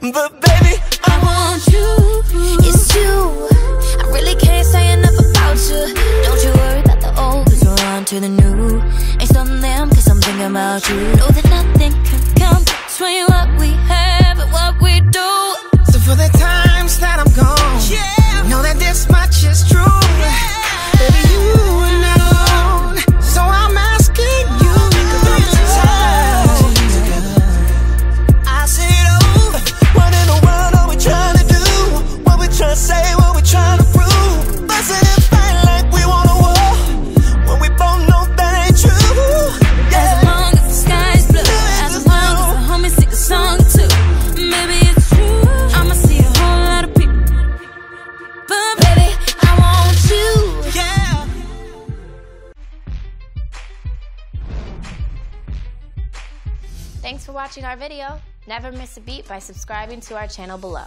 But baby, I want you, it's you. I really can't say enough about you. Don't you worry about the old, cause we're on to the new. Ain't stunning them, cause I'm thinking about you. Know that nothing Thanks for watching our video. Never miss a beat by subscribing to our channel below.